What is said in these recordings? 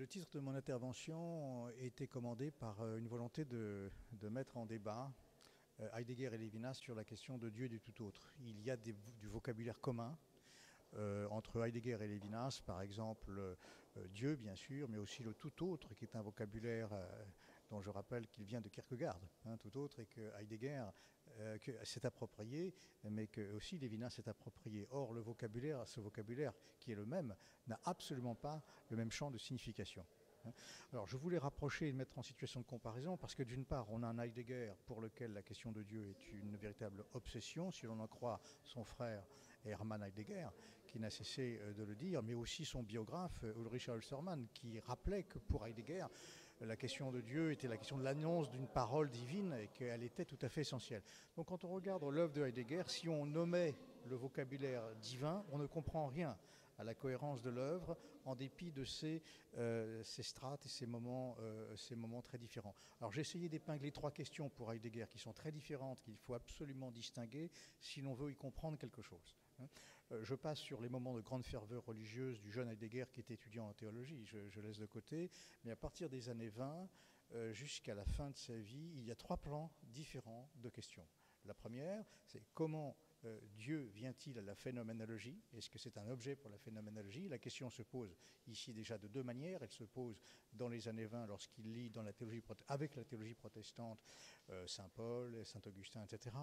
Le titre de mon intervention était commandé par une volonté de, mettre en débat Heidegger et Lévinas sur la question de Dieu et du tout autre. Il y a du vocabulaire commun euh, entre Heidegger et Lévinas, par exemple euh, Dieu bien sûr, mais aussi le tout autre, qui est un vocabulaire euh, dont je rappelle qu'il vient de Kierkegaard, hein, tout autre, et que Heidegger s'est approprié, mais que aussi Lévinas s'est approprié. Or, le vocabulaire, ce vocabulaire qui est le même, n'a absolument pas le même champ de signification. Hein. Alors je voulais rapprocher et mettre en situation de comparaison parce que d'une part on a un Heidegger pour lequel la question de Dieu est une véritable obsession, si l'on en croit son frère Hermann Heidegger, qui n'a cessé euh, de le dire, mais aussi son biographe euh, Ulrich Hölzermann, qui rappelait que pour Heidegger, la question de Dieu était la question de l'annonce d'une parole divine et qu'elle était tout à fait essentielle. Donc quand on regarde l'œuvre de Heidegger, si on nommait le vocabulaire divin, on ne comprend rien à la cohérence de l'œuvre, en dépit de ces, euh, strates et ces ces moments très différents. Alors j'ai essayé d'épingler trois questions pour Heidegger qui sont très différentes, qu'il faut absolument distinguer si l'on veut y comprendre quelque chose. Euh, je passe sur les moments de grande ferveur religieuse du jeune Heidegger qui est étudiant en théologie, je, laisse de côté, mais à partir des années 20 euh, jusqu'à la fin de sa vie, il y a trois plans différents de questions. La première, c'est comment euh, Dieu vient-il à la phénoménologie? Est-ce que c'est un objet pour la phénoménologie? La question se pose ici déjà de deux manières. Elle se pose dans les années 20 lorsqu'il lit dans la théologie, avec la théologie protestante Saint Paul, Saint Augustin, etc.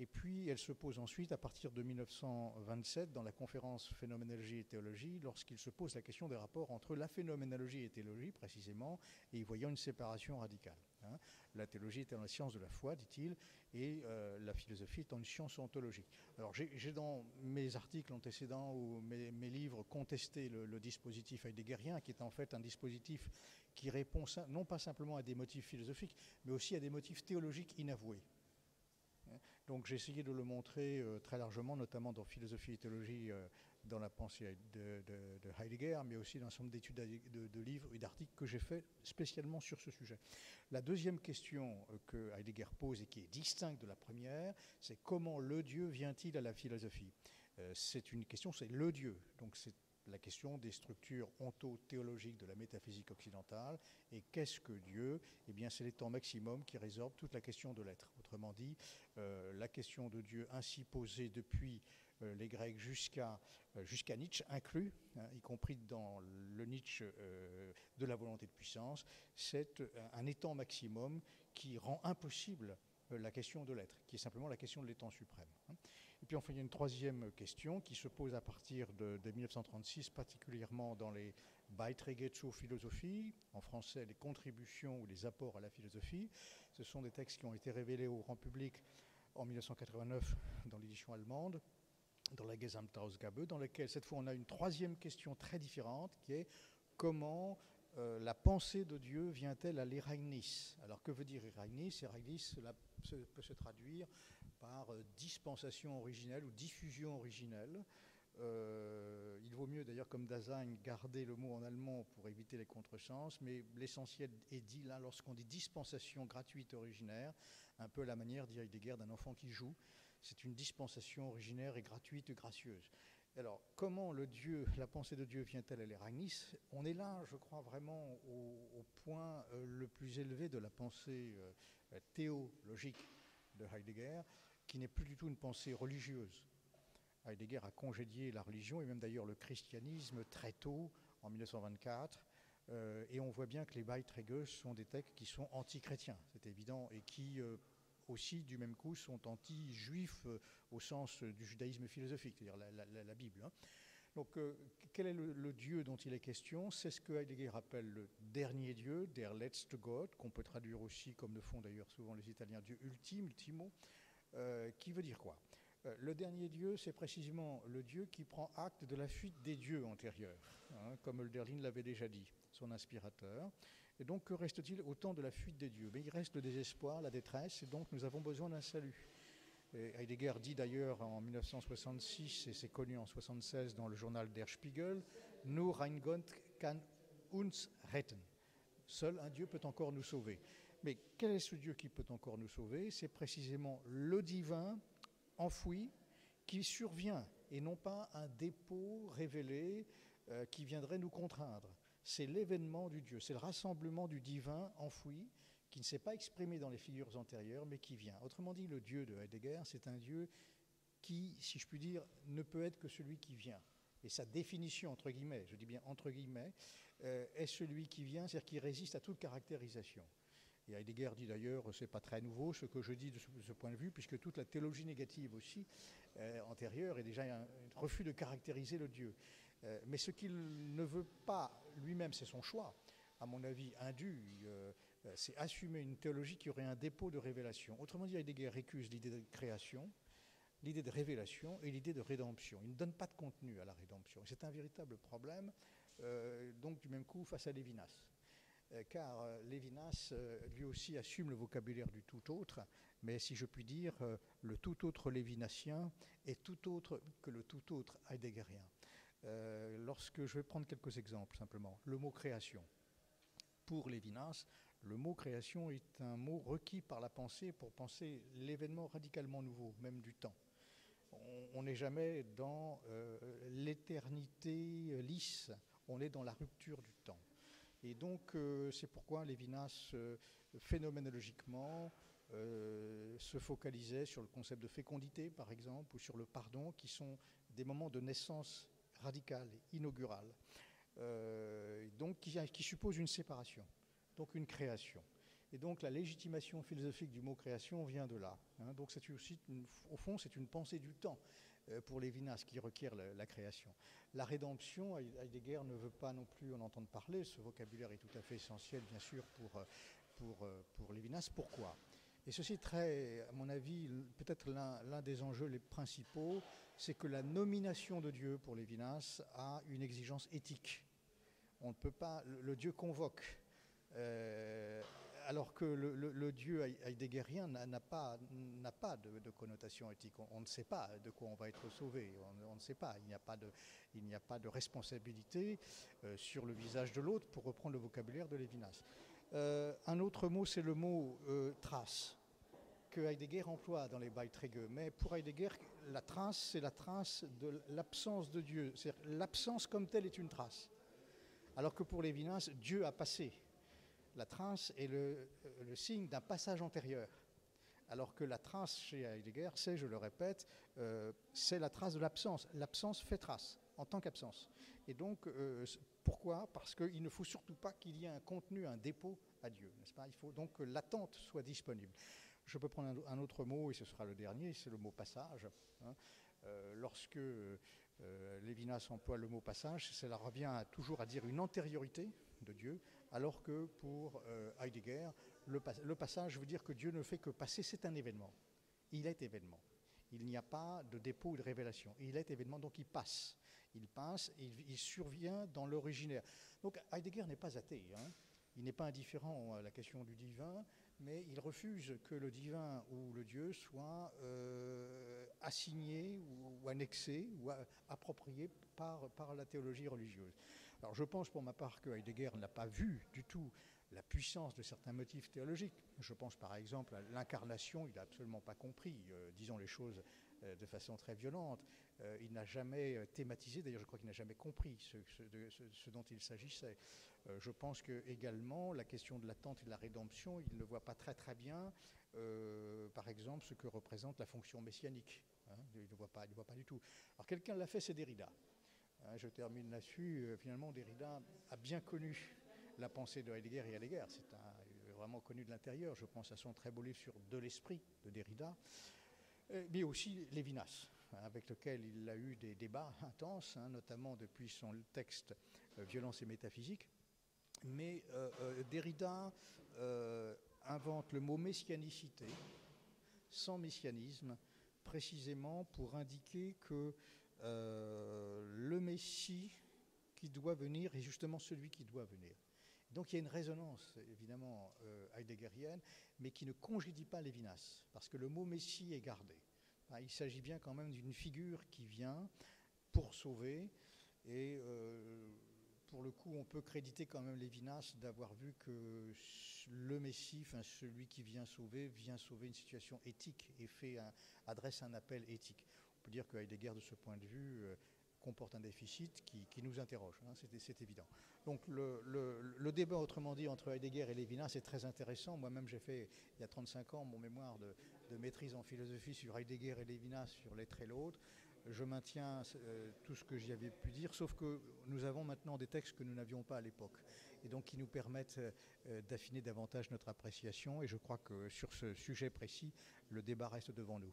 Et puis elle se pose ensuite à partir de 1927 dans la conférence Phénoménologie et théologie, lorsqu'il se pose la question des rapports entre la phénoménologie et théologie précisément, et y voyant une séparation radicale. Hein. La théologie étant la science de la foi, dit-il, et euh, la philosophie étant une science ontologique. Alors j'ai dans mes articles antécédents ou mes, livres contesté le, le, dispositif heideggerien, qui est en fait un dispositif qui répond non pas simplement à des motifs philosophiques, mais aussi à des motifs théologiques inavoués. Donc j'ai essayé de le montrer euh, très largement, notamment dans Philosophie et théologie, euh, dans la pensée de, Heidegger, mais aussi dans un nombre d'études de, livres et d'articles que j'ai fait spécialement sur ce sujet. La deuxième question euh, que Heidegger pose et qui est distincte de la première, c'est comment le Dieu vient-il à la philosophie? C'est une question, c'est le Dieu. Donc c'est la question des structures ontothéologiques de la métaphysique occidentale. Et qu'est-ce que Dieu? Eh bien, c'est l'étant maximum qui résorbe toute la question de l'être. Autrement dit, euh, la question de Dieu ainsi posée depuis euh, les Grecs jusqu'à euh, Nietzsche inclus, hein, y compris dans le Nietzsche de la volonté de puissance, c'est un étant maximum qui rend impossible la question de l'être, qui est simplement la question de l'étant suprême. Hein. Et puis enfin, il y a une troisième question qui se pose à partir de, 1936, particulièrement dans les Beiträge Philosophie, en français les contributions ou les apports à la philosophie. Ce sont des textes qui ont été révélés au grand public en 1989 dans l'édition allemande, dans la Gesamtausgabe, dans laquelle cette fois on a une troisième question très différente qui est comment euh, la pensée de Dieu vient-elle à l'Erainis? Alors que veut dire Erainis? Erainis peut se traduire par euh, dispensation originelle ou diffusion originelle. Euh, il vaut mieux d'ailleurs, comme Dasein, garder le mot en allemand pour éviter les contresens, mais l'essentiel est dit là lorsqu'on dit dispensation gratuite originaire, un peu à la manière, des guerres d'un enfant qui joue. C'est une dispensation originaire et gratuite gracieuse. Alors, comment la pensée de Dieu vient-elle à l'Eragnis? On est là, je crois, vraiment au, point euh, le plus élevé de la pensée euh, théologique de Heidegger, qui n'est plus du tout une pensée religieuse. Heidegger a congédié la religion et même d'ailleurs le christianisme très tôt, en 1924. Euh, et on voit bien que les Beiträge sont des textes qui sont anti-chrétiens, c'est évident, et qui aussi, du même coup, sont anti-juifs euh, au sens du judaïsme philosophique, c'est-à-dire la, Bible. Hein. Donc, euh, quel est le, Dieu dont il est question? C'est ce que Heidegger appelle le dernier Dieu, der letzte Gott, qu'on peut traduire aussi, comme le font d'ailleurs souvent les Italiens, Dieu ultime, ultimo, euh, qui veut dire quoi? Le dernier Dieu, c'est précisément le Dieu qui prend acte de la fuite des dieux antérieurs, hein, comme Hölderlin l'avait déjà dit, son inspirateur. Et donc, que reste-t-il au temps de la fuite des dieux? Mais il reste le désespoir, la détresse, et donc nous avons besoin d'un salut. Heidegger dit d'ailleurs en 1966, et c'est connu en 1976 dans le journal Der Spiegel, Nur ein Gott kann uns retten. Seul un Dieu peut encore nous sauver. Mais quel est ce Dieu qui peut encore nous sauver? C'est précisément le divin enfoui qui survient, et non pas un dépôt révélé euh, qui viendrait nous contraindre c'est l'événement du Dieu, c'est le rassemblement du divin enfoui qui ne s'est pas exprimé dans les figures antérieures, mais qui vient. Autrement dit, le Dieu de Heidegger, c'est un Dieu qui, si je puis dire, ne peut être que celui qui vient. Et sa définition, entre guillemets, je dis bien entre guillemets, euh, est celui qui vient, c'est-à-dire qui résiste à toute caractérisation. Et Heidegger dit d'ailleurs, c'est pas très nouveau ce que je dis de ce, point de vue, puisque toute la théologie négative aussi euh, antérieure est déjà un, refus de caractériser le Dieu. Euh, mais ce qu'il ne veut pas lui-même, c'est son choix, à mon avis, indu, c'est assumer une théologie qui aurait un dépôt de révélation. Autrement dit, Heidegger récuse l'idée de création, l'idée de révélation et l'idée de rédemption. Il ne donne pas de contenu à la rédemption. C'est un véritable problème, euh, donc du même coup, face à Lévinas. Euh, car euh, Lévinas, lui aussi, assume le vocabulaire du tout autre, mais si je puis dire, le tout autre lévinassien est tout autre que le tout autre heideggerien. lorsque je vais prendre quelques exemples simplement, le mot création. Pour Lévinas, le mot création est un mot requis par la pensée pour penser l'événement radicalement nouveau, même du temps on n'est jamais dans euh, l'éternité lisse, on est dans la rupture du temps. Et donc, euh, c'est pourquoi Lévinas, euh, phénoménologiquement, se focalisait sur le concept de fécondité, par exemple, ou sur le pardon, qui sont des moments de naissance radicale, inaugurale, donc qui, qui supposent une séparation, donc une création. Et donc la légitimation philosophique du mot création vient de là. Hein. Donc c'est aussi, au fond, c'est une pensée du temps euh, pour Lévinas qui requiert la, création. La rédemption, Heidegger ne veut pas non plus en entendre parler. Ce vocabulaire est tout à fait essentiel, bien sûr, pour, euh, pour, euh, pour Lévinas. Pourquoi? Et ceci est très, à mon avis, peut-être l'un des enjeux les principaux, c'est que la nomination de Dieu pour Lévinas a une exigence éthique. On ne peut pas, le, Dieu convoque alors que le, dieu heideggerien n'a pas, pas de, connotation éthique. On, ne sait pas de quoi on va être sauvé. On, ne sait pas. Il n'y a pas de, il n'y a pas de responsabilité euh, sur le visage de l'autre, pour reprendre le vocabulaire de Lévinas. Euh, un autre mot, c'est le mot euh, trace que Heidegger emploie dans les Beiträge. Mais pour Heidegger, la trace, c'est la trace de l'absence de Dieu. C'est-à-dire l'absence comme telle est une trace. Alors que pour Lévinas, Dieu a passé la trace est le, signe d'un passage antérieur. Alors que la trace chez Heidegger, c'est, je le répète, euh, c'est la trace de l'absence. L'absence fait trace en tant qu'absence. Et donc, euh, pourquoi? Parce qu'il ne faut surtout pas qu'il y ait un contenu, un dépôt à Dieu, n'est-ce pas? Il faut donc que l'attente soit disponible. Je peux prendre un, autre mot, et ce sera le dernier, c'est le mot passage. Hein. Euh, lorsque Lévinas emploie le mot passage, cela revient toujours à dire une antériorité de Dieu, alors que pour euh, Heidegger, le, passage veut dire que Dieu ne fait que passer, c'est un événement. Il est événement. Il n'y a pas de dépôt ou de révélation. Il est événement, donc il passe. Il passe, il, survient dans l'originaire. Donc Heidegger n'est pas athée. Hein. Il n'est pas indifférent à la question du divin, mais il refuse que le divin ou le Dieu soit euh, assigné ou, annexé ou approprié par la théologie religieuse. Alors je pense pour ma part que Heidegger n'a pas vu du tout la puissance de certains motifs théologiques. Je pense par exemple à l'incarnation, il n'a absolument pas compris, euh, disons les choses euh, de façon très violente. Euh, il n'a jamais thématisé, d'ailleurs je crois qu'il n'a jamais compris ce, dont il s'agissait. je pense que également la question de l'attente et de la rédemption, il ne voit pas très très bien, par exemple, ce que représente la fonction messianique. Hein. il ne voit pas, il voit pas du tout. Alors quelqu'un l'a fait, c'est Derrida. Hein, je termine là-dessus. Euh, finalement, Derrida a bien connu la pensée de Heidegger et Heidegger. C'est euh, vraiment connu de l'intérieur. Je pense à son très beau livre sur De l'esprit de Derrida, euh, mais aussi Lévinas, hein, avec lequel il a eu des débats intenses, hein, notamment depuis son texte Violence et métaphysique. Mais Derrida invente le mot messianicité sans messianisme, précisément pour indiquer que euh, le Messie qui doit venir est justement celui qui doit venir. Donc il y a une résonance évidemment euh, heideggerienne, mais qui ne congédie pas Lévinas, parce que le mot Messie est gardé. il s'agit bien quand même d'une figure qui vient pour sauver, et euh, pour le coup on peut créditer quand même Lévinas d'avoir vu que le Messie, celui qui vient sauver, vient sauver une situation éthique et fait adresse un appel éthique dire que Heidegger, de ce point de vue, euh, comporte un déficit qui, nous interroge, hein, c'est évident. Donc le, débat, autrement dit, entre Heidegger et Lévinas est très intéressant. Moi-même, j'ai fait, il y a 35 ans, mon mémoire de, maîtrise en philosophie sur Heidegger et Lévinas, sur l'être et l'autre. Je maintiens euh, tout ce que j'y avais pu dire, sauf que nous avons maintenant des textes que nous n'avions pas à l'époque, et donc qui nous permettent euh, d'affiner davantage notre appréciation. Et je crois que sur ce sujet précis, le débat reste devant nous.